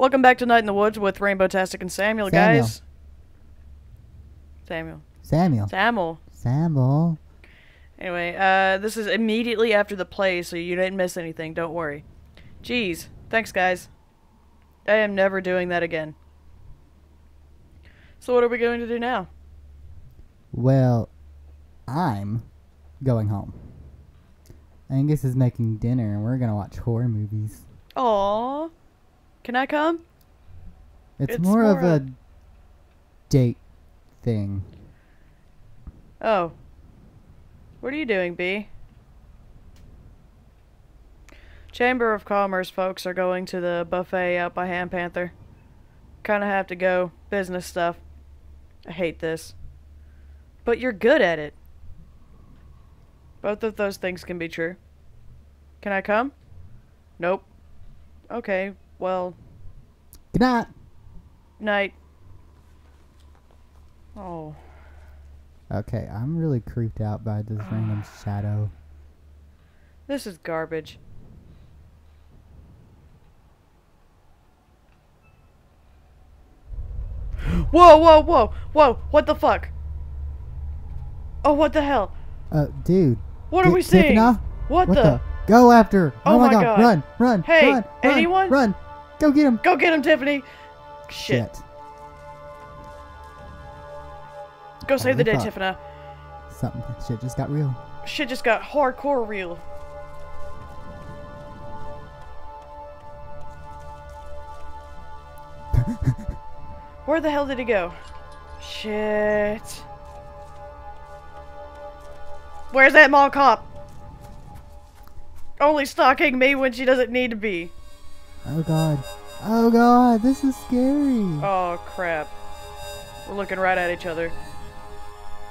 Welcome back to Night in the Woods with Rainbowtastik and Samuel, Samuel. guys. Samuel. Samuel. Samuel. Samuel. Anyway, uh, this is immediately after the play, so you didn't miss anything. Don't worry. Jeez. Thanks, guys. I am never doing that again. So what are we going to do now? Well, I'm going home. Angus is making dinner and we're gonna watch horror movies. Aww. Can I come? It's, It's more, of more a a- date thing. Oh. What are you doing, Bea? Chamber of Commerce folks are going to the buffet out by Ham Panther. Kinda have to go. Business stuff. I hate this. But you're good at it. Both of those things can be true. Can I come? Nope. Okay, well, Good night. night. Oh. Okay, I'm really creeped out by this random shadow. This is garbage. Whoa, whoa, whoa, whoa, what the fuck? Oh, what the hell? Uh, dude. What are we seeing? What, What the? the? Go after! her. Oh my my god. God. Run! Run! Hey, run, run, anyone? Run! Go get him! Go get him, Tiffany! Shit. Go save the day. Tiffany. Something. Shit just got real. Shit just got hardcore real. Where the hell did he go? Shit. Where's that mall cop? Only stalking me when she doesn't need to be. Oh god. Oh god, this is scary. Oh crap. We're looking right at each other.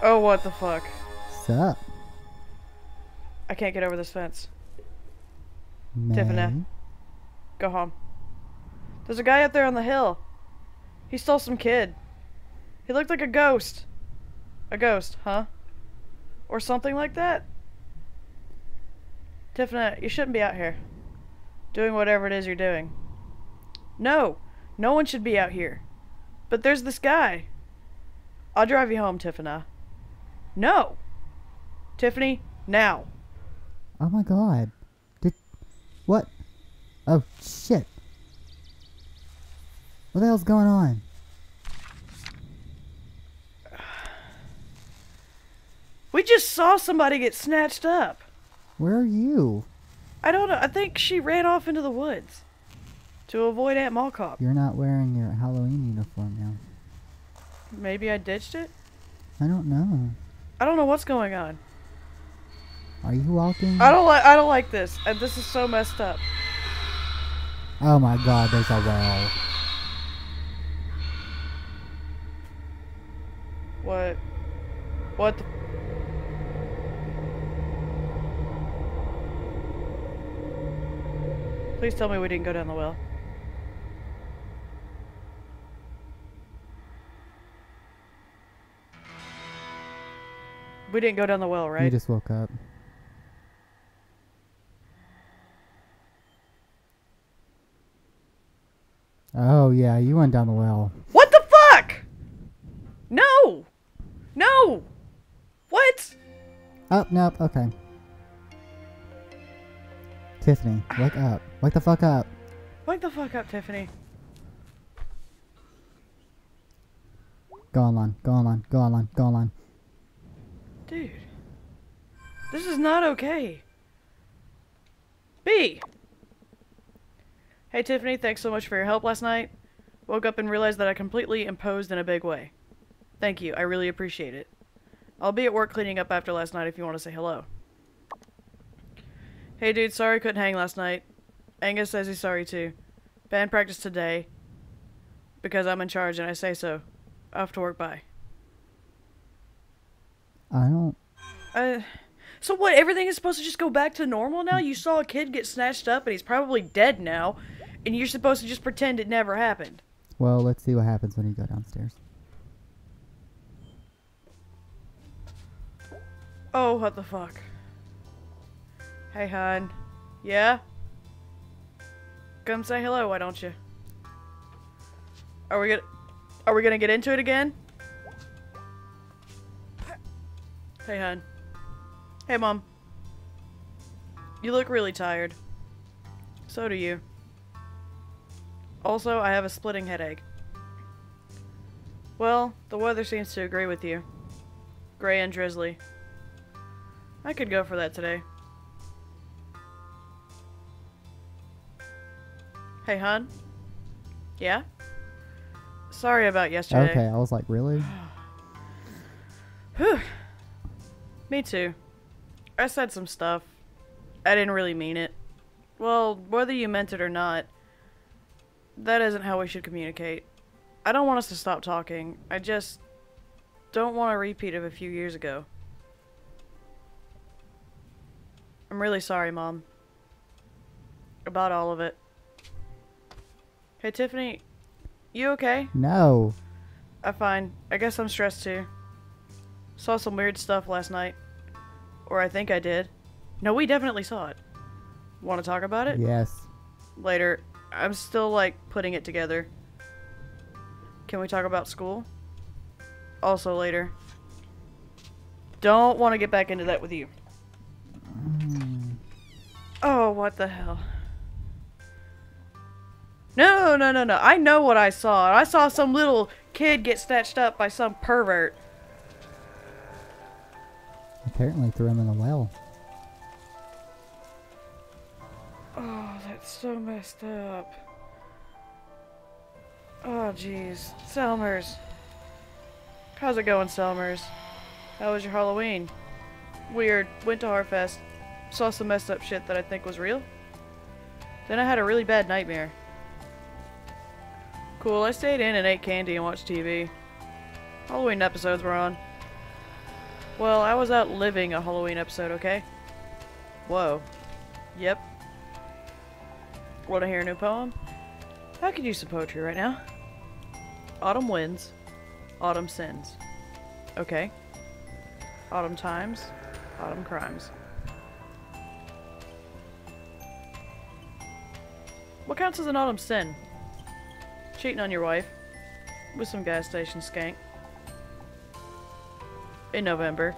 Oh, what the fuck? Sup? I can't get over this fence. Mae? Tiffany. Go home. There's a guy up there on the hill. He stole some kid. He looked like a ghost. A ghost, huh? Or something like that? Tiffany, you shouldn't be out here. Doing whatever it is you're doing. No! No one should be out here. But there's this guy. I'll drive you home, Tiffany. No! Tiffany, now. Oh my god. Did what? Oh shit. What the hell's going on? We just saw somebody get snatched up. Where are you? I don't know. I think she ran off into the woods to avoid Aunt Mall Cop. You're not wearing your Halloween uniform now. Maybe I ditched it. I don't know. I don't know what's going on. Are you walking? I don't like. I don't like this. And this is so messed up. Oh my god, there's a well. What? What? The... Please tell me we didn't go down the well. We didn't go down the well, right? You just woke up. Oh yeah, you went down the well. What the fuck? No! No! What? Oh nope. Okay. Tiffany, wake up. Wake the fuck up. Wake the fuck up, Tiffany. Go online. Go online. Go online. Go online. Dude. This is not okay. Bea! Hey Tiffany, thanks so much for your help last night. Woke up and realized that I completely imposed in a big way. Thank you, I really appreciate it. I'll be at work cleaning up after last night if you want to say hello. Hey dude, sorry couldn't hang last night. Angus says he's sorry too. Band practice today. Because I'm in charge and I say so. Off to work, bye. I don't. Uh, so what? Everything is supposed to just go back to normal now? You saw a kid get snatched up and he's probably dead now, and you're supposed to just pretend it never happened. Well, let's see what happens when you go downstairs. Oh, what the fuck? Hey, hon. Yeah? Come say hello, why don't you? Are we gonna Are we gonna get into it again? Hey, hon. Hey, mom. You look really tired. So do you. Also, I have a splitting headache. Well, the weather seems to agree with you. Gray and drizzly. I could go for that today. Hey, hon? Yeah? Sorry about yesterday. Okay, I was like, really? Whew. Me too. I said some stuff. I didn't really mean it. Well, whether you meant it or not, that isn't how we should communicate. I don't want us to stop talking. I just don't want a repeat of a few years ago. I'm really sorry, Mom. About all of it. Hey, Tiffany, you okay? No. I'm fine. I guess I'm stressed too. Saw some weird stuff last night. Or I think I did. No, we definitely saw it. Want to talk about it? Yes. Later. I'm still, like, putting it together. Can we talk about school? Also later. Don't want to get back into that with you. Mm, Oh, what the hell? No, no, no, no. I know what I saw. I saw some little kid get snatched up by some pervert. apparently threw him in a well. Oh, that's so messed up. Oh, jeez. Selmers. How's it going, Selmers? How was your Halloween? Weird. Went to Harfest. Saw some messed up shit that I think was real. Then I had a really bad nightmare. Cool, I stayed in and ate candy and watched TV. Halloween episodes were on. Well, I was out living a Halloween episode, okay? Whoa. Yep. Want to hear a new poem? I could use some poetry right now. Autumn wins. Autumn sins. Okay. Autumn times. Autumn crimes. What counts as an autumn sin? Cheating on your wife. With some gas station skank. In November.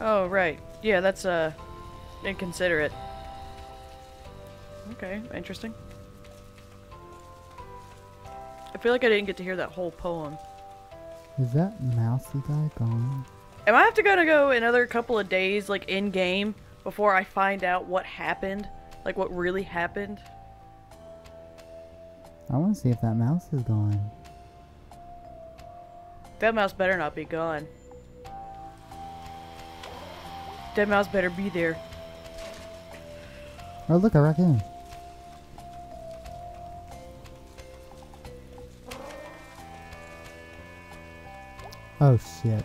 Oh, right. Yeah, that's, uh, inconsiderate. Okay, interesting. I feel like I didn't get to hear that whole poem. Is that mousy guy gone? Am I have to gotta go another couple of days, like in game, before I find out what happened? Like what really happened? I want to see if that mouse is gone. That mouse better not be gone. That mouse better be there. Oh, look, a raccoon. Oh, shit.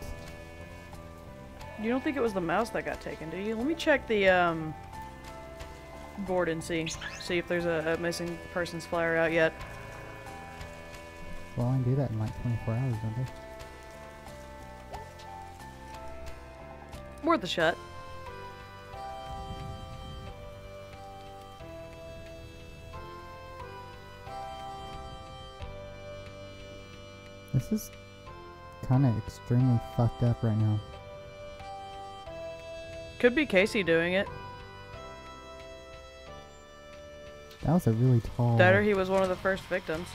You don't think it was the mouse that got taken, do you? Let me check the um board and see. See if there's a, a missing persons flyer out yet. Well, I can do that in like 24 hours, don't I? Worth a shot. This is kind of extremely fucked up right now. Could be Casey doing it. That was a really tall. That or he was one of the first victims.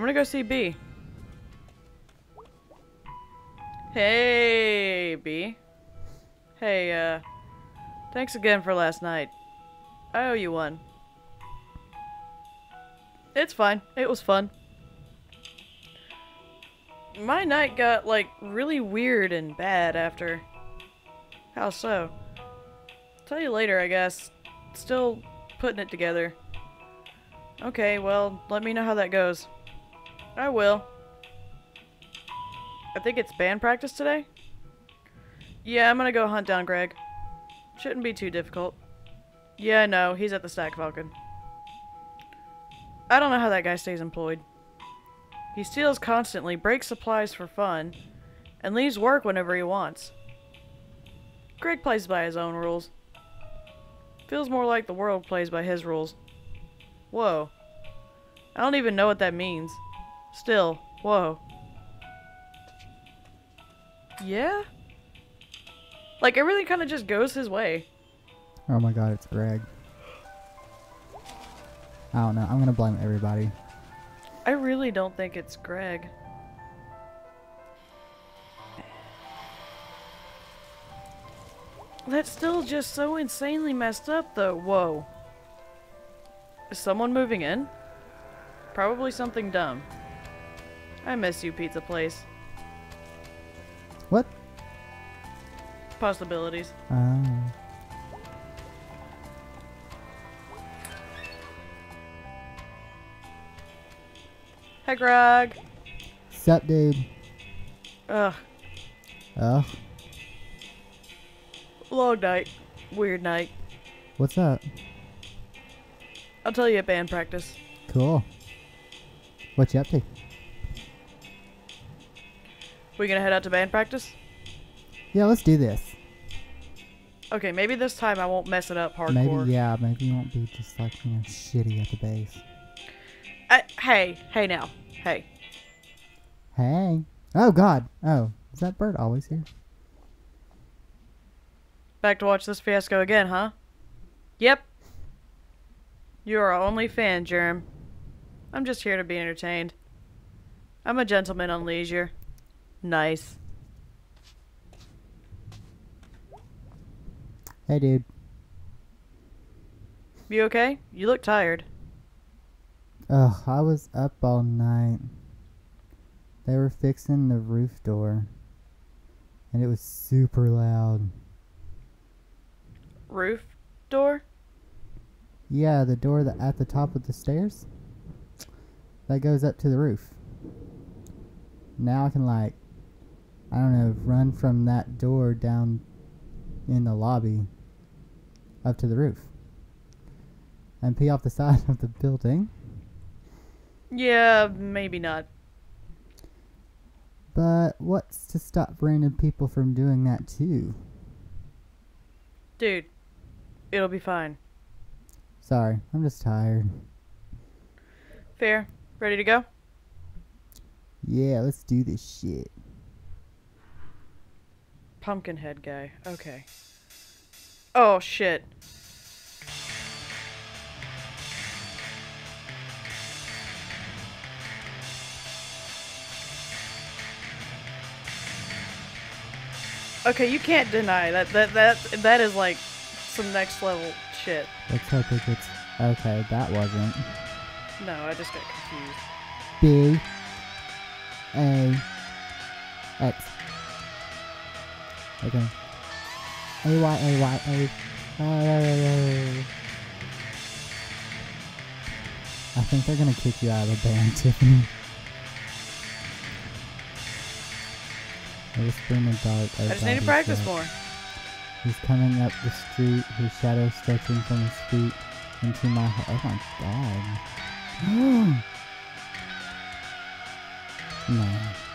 I'm gonna go see Bea. Hey, Bea. Hey, uh, thanks again for last night. I owe you one. It's fine. It was fun my night got like really weird and bad after. How so? Tell you later, I guess. Still putting it together. Okay, well, let me know how that goes. I will. I think it's band practice today? Yeah, I'm gonna go hunt down Gregg. Shouldn't be too difficult. Yeah, no, he's at the Snack Falcon. I don't know how that guy stays employed. He steals constantly, breaks supplies for fun, and leaves work whenever he wants. Gregg plays by his own rules. Feels more like the world plays by his rules. Whoa. I don't even know what that means. Still, whoa. Yeah? Like, everything kind of just goes his way. Oh my god, it's Gregg. I don't know. I'm gonna blame everybody. I really don't think it's Gregg. That's still just so insanely messed up, though. Whoa. Is someone moving in? Probably something dumb. I miss you, pizza place. What? Possibilities. Ah. Oh. Hey, Gregg. Sup, dude? Ugh. Oh, Long night. Weird night. what's up? I'll tell you at band practice. Cool. What you up to? We gonna head out to band practice? Yeah, let's do this. Okay, maybe this time I won't mess it up hardcore. Maybe, yeah, maybe you won't be just like, you know, shitty at the bass. I, uh, hey, hey now. Hey. Hey. Oh, God. Oh, is that bird always here? Back to watch this fiasco again, huh? Yep. You are our only fan, Germ. I'm just here to be entertained. I'm a gentleman on leisure. Nice. Hey, dude. You okay? You look tired. Ugh, I was up all night. They were fixing the roof door. And it was super loud. Roof door? Yeah, the door that at the top of the stairs that goes up to the roof. Now I can like I don't know, run from that door down in the lobby up to the roof. And pee off the side of the building. Yeah, maybe not. But what's to stop random people from doing that too? Dude, it'll be fine. Sorry, I'm just tired. Fair. Ready to go? Yeah, let's do this shit. Pumpkinhead guy. Okay. Oh, shit. Okay, you can't deny that that that that is like some next level shit. Let's hope it gets okay, that wasn't. No, I just got confused. B A X. Okay. A Y A Y A. Oh. I think they're gonna kick you out of the band, Tiffany. A whisper in the dark. I just need to practice more. He's coming up the street, his shadow stretching from his feet into my heart. Oh my god. no.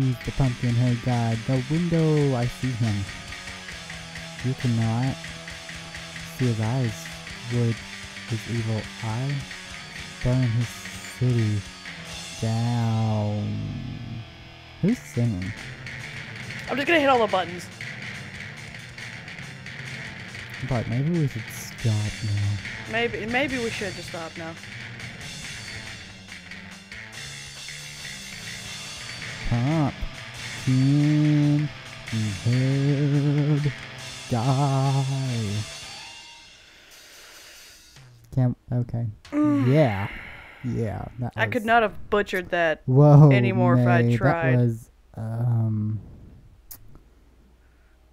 He's the pumpkin head guy. The window, I see him. You cannot see his eyes. Would his evil eye burn his city down? Who's singing? I'm just gonna hit all the buttons. But maybe we should stop now. Maybe maybe we should just stop now. Pumpkin head guy. Can't. Okay. yeah. Yeah. That I could not have butchered that. Whoa. anymore if I tried. That was. Um.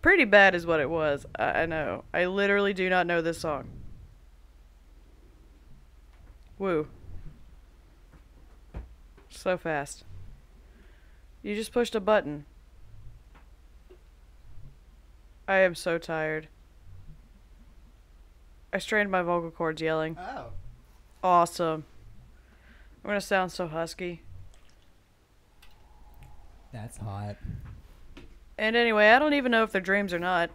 Pretty bad is what it was. I, I know. I literally do not know this song. Woo. So fast. You just pushed a button. I am so tired. I strained my vocal cords yelling. Oh. Awesome. I'm gonna sound so husky. That's hot. And anyway, I don't even know if they're dreams or not.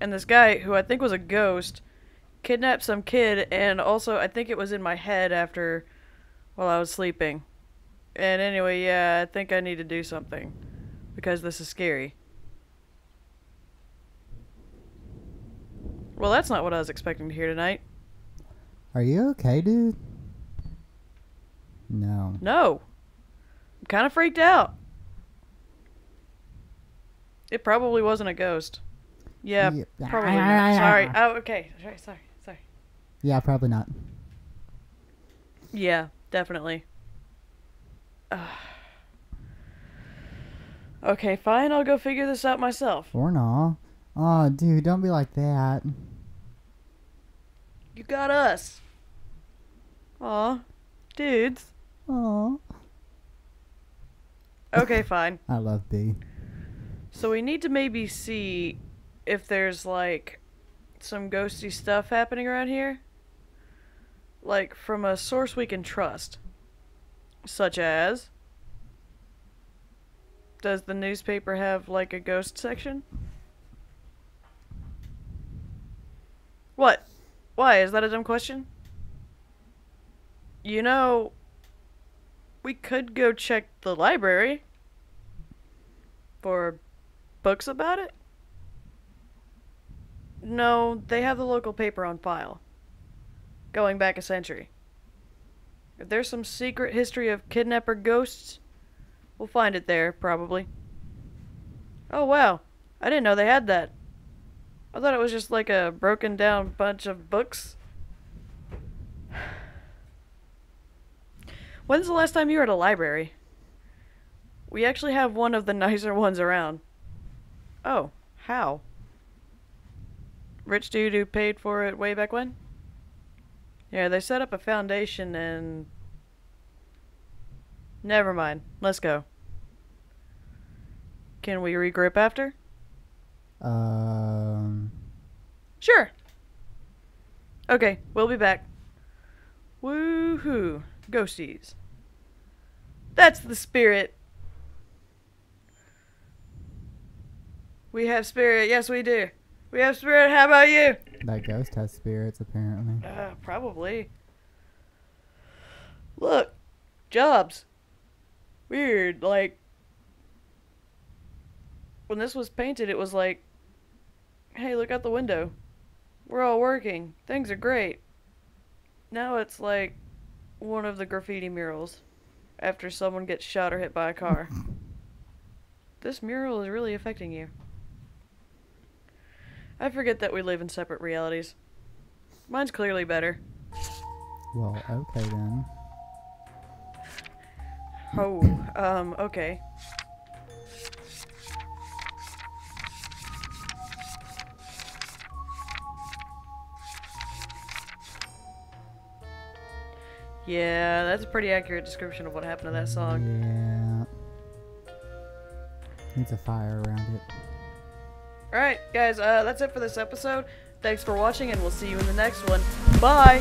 And this guy, who I think was a ghost, kidnapped some kid, and also I think it was in my head after while I was sleeping. And anyway, yeah, I think I need to do something because this is scary. Well, that's not what I was expecting to hear tonight. Are you okay, dude? No. No. I'm kind of freaked out. It probably wasn't a ghost. Yeah, Yeah. probably not. Sorry. Oh, okay. Sorry, sorry, sorry. Yeah, probably not. Yeah, definitely. Ugh. okay, fine. I'll go figure this out myself. Or not. Oh, dude, don't be like that. You got us. Aw, dudes. Oh. Okay, fine. I love Bea. So we need to maybe see if there's like some ghosty stuff happening around here. Like from a source we can trust. Such as Does the newspaper have like a ghost section? What? Why? Is that a dumb question? You know, we could go check the library for books about it? No, they have the local paper on file. Going back a century. If there's some secret history of kidnapper ghosts, we'll find it there, probably. Oh, wow. I didn't know they had that. I thought it was just like a broken down bunch of books. When's the last time you were at a library? We actually have one of the nicer ones around. Oh, how? Rich dude who paid for it way back when? Yeah, they set up a foundation and. Never mind. Let's go. Can we regroup after? Um. Sure. Okay, we'll be back. Woohoo. Ghosties. That's the spirit. We have spirit. Yes, we do. We have spirit. How about you? That ghost has spirits, apparently. Uh, probably. Look, jobs. Weird. Like, when this was painted, it was like, hey, look out the window. We're all working. Things are great. Now it's like one of the graffiti murals after someone gets shot or hit by a car. this mural is really affecting you. I forget that we live in separate realities. Mine's clearly better. Well, okay then. Oh, um, okay. Yeah, that's a pretty accurate description of what happened to that song. Yeah. Needs a fire around it. Alright, guys, uh, that's it for this episode. Thanks for watching, and we'll see you in the next one. Bye!